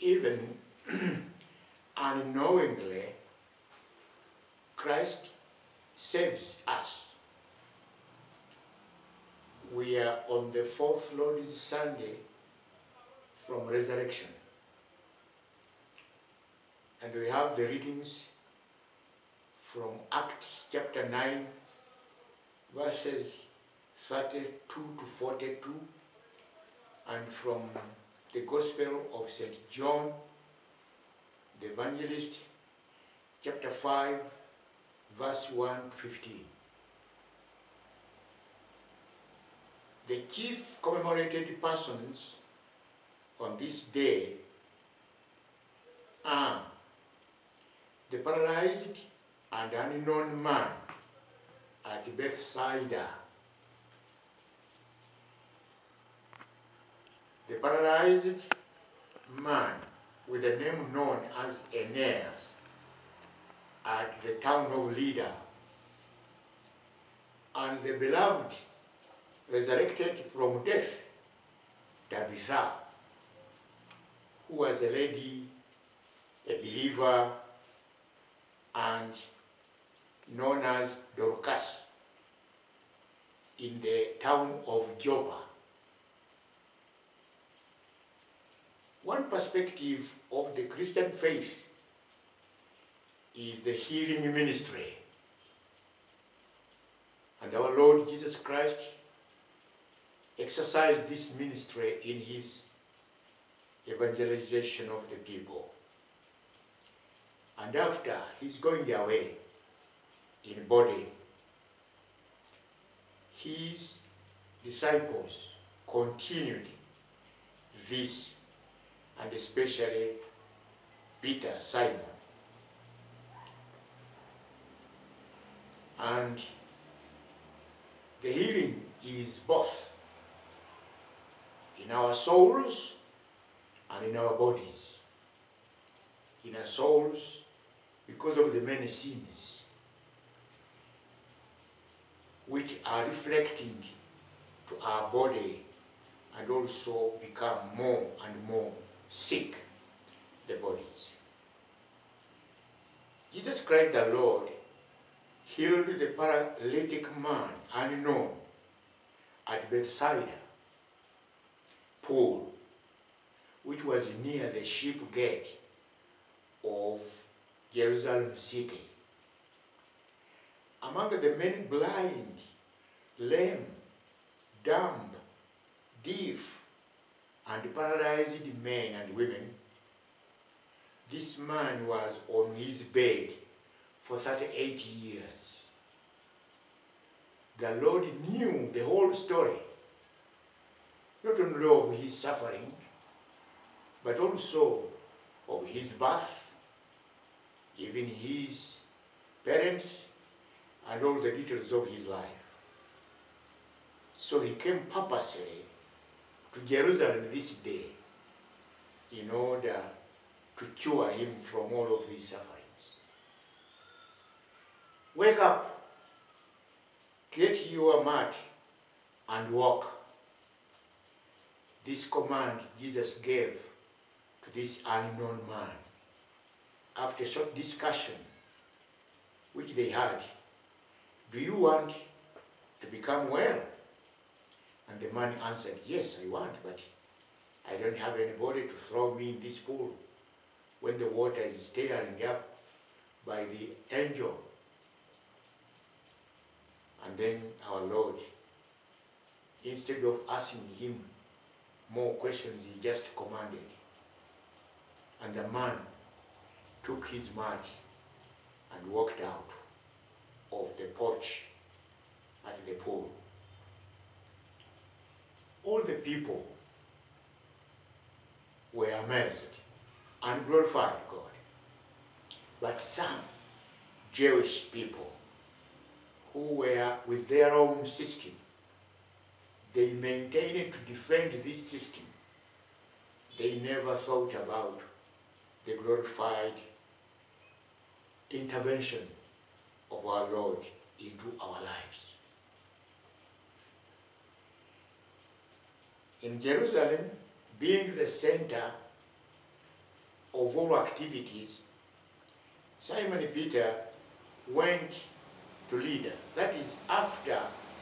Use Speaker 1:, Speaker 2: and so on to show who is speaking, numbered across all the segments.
Speaker 1: even unknowingly, Christ saves us. We are on the fourth Lord's Sunday from resurrection. And we have the readings from Acts chapter 9, verses 32 to 42, and from the Gospel of St. John, the Evangelist, chapter 5, verse 1-15 The chief commemorated persons on this day are the paralyzed and unknown man at Bethsaida. The paralyzed man with the name known as Aeneas at the town of Lydda. And the beloved resurrected from death, Tabitha, who was a lady, a believer, and known as Dorcas in the town of Joppa. One perspective of the Christian faith is the healing ministry. And our Lord Jesus Christ exercised this ministry in his evangelization of the people. And after his going away in body, his disciples continued this, and especially Peter, Simon. And the healing is both in our souls and in our bodies. In our souls, because of the many sins which are reflecting to our body and also become more and more sick, the bodies. Jesus Christ the Lord healed the paralytic man unknown at Bethsaida pool, which was near the sheep gate of Jerusalem city. Among the many blind, lame, dumb, deaf, and paralyzed men and women, this man was on his bed for 38 years. The Lord knew the whole story, not only of his suffering, but also of his birth, even his parents, and all the details of his life. So he came purposely to Jerusalem this day in order to cure him from all of his sufferings. Wake up, get your mat, and walk. This command Jesus gave to this unknown man after short discussion which they had. Do you want to become well? And the man answered, Yes, I want, but I don't have anybody to throw me in this pool when the water is stirring up by the angel. And then our Lord, instead of asking him more questions, he just commanded. And the man took his mat and walked out of the porch at the pool. All the people were amazed and glorified God. But some Jewish people who were with their own system, they maintained to defend this system. They never thought about the glorified intervention of our Lord into our lives. In Jerusalem, being the center of all activities, Simon Peter went to Lydda. That is after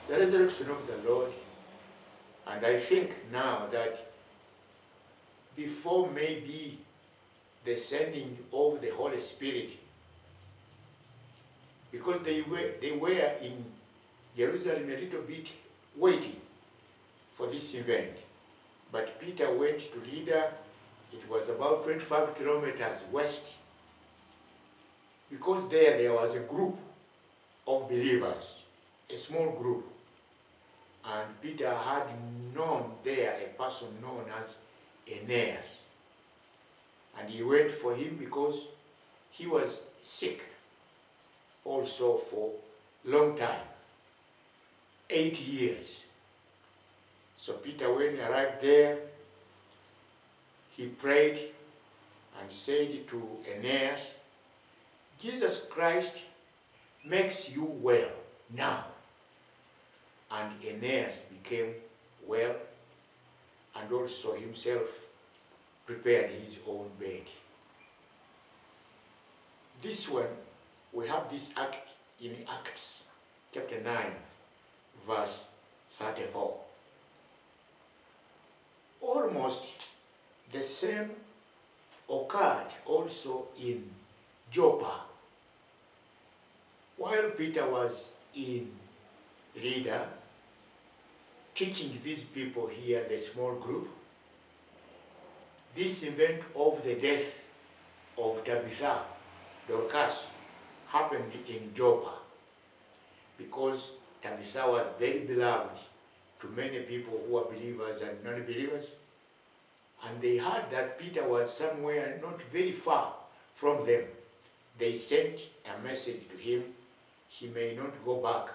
Speaker 1: the resurrection of the Lord. And I think now that before maybe the sending of the Holy Spirit, because they were, they were in Jerusalem a little bit waiting for this event. But Peter went to Lydda. It was about 25 kilometers west. Because there, there was a group of believers, a small group. And Peter had known there a person known as Aeneas. And he went for him because he was sick also for long time, eight years. So Peter, when he arrived there, he prayed and said to Aeneas, Jesus Christ makes you well now. And Aeneas became well and also himself prepared his own bed. This one, we have this act in Acts chapter 9, verse 34. Almost the same occurred also in Joppa. While Peter was in Lydda, teaching these people here, the small group, this event of the death of Tabitha, Dorcas, happened in Joppa because Tabitha was very beloved to many people who are believers and non-believers. And they heard that Peter was somewhere not very far from them. They sent a message to him. He may not go back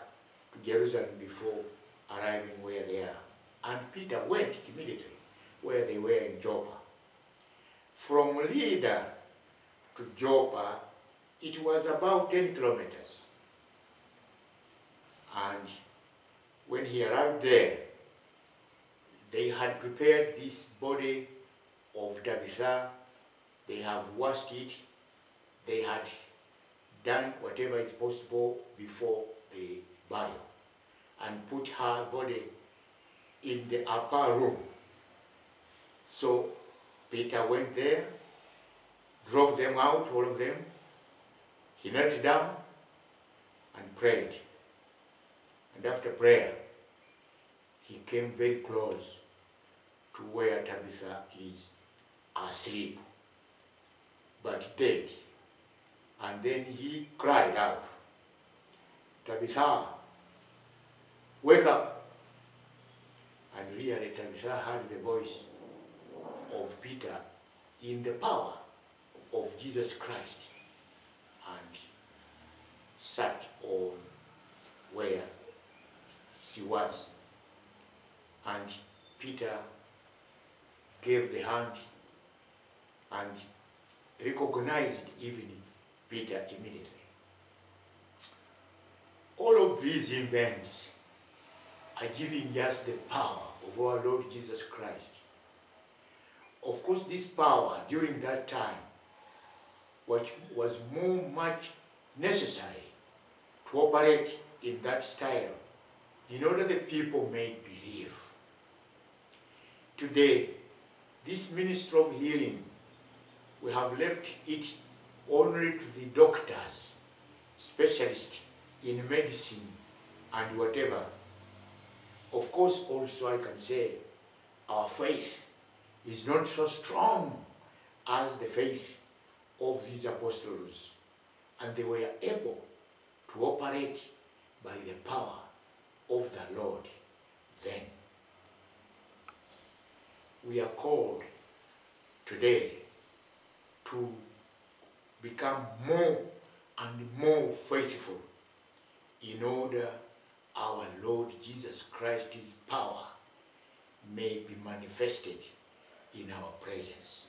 Speaker 1: to Jerusalem before arriving where they are. And Peter went immediately where they were in Joppa. From Lydda to Joppa, it was about 10 kilometers. And when he arrived there, they had prepared this body of Tabitha. They have washed it. They had done whatever is possible before the burial and put her body in the upper room. So Peter went there, drove them out, all of them. He knelt down and prayed. And after prayer, he came very close to where Tabitha is asleep, but dead. And then he cried out, Tabitha, wake up. And really Tabitha heard the voice of Peter in the power of Jesus Christ and sat on where she was. And Peter gave the hand and recognized even Peter immediately. All of these events are giving us the power of our Lord Jesus Christ. Of course, this power during that time which was more much necessary to operate in that style in order that people may believe. Today, this ministry of healing, we have left it only to the doctors, specialists in medicine and whatever. Of course, also I can say our faith is not so strong as the faith of these apostles. And they were able to operate by the power of the Lord then. We are called today to become more and more faithful in order our Lord Jesus Christ's power may be manifested in our presence.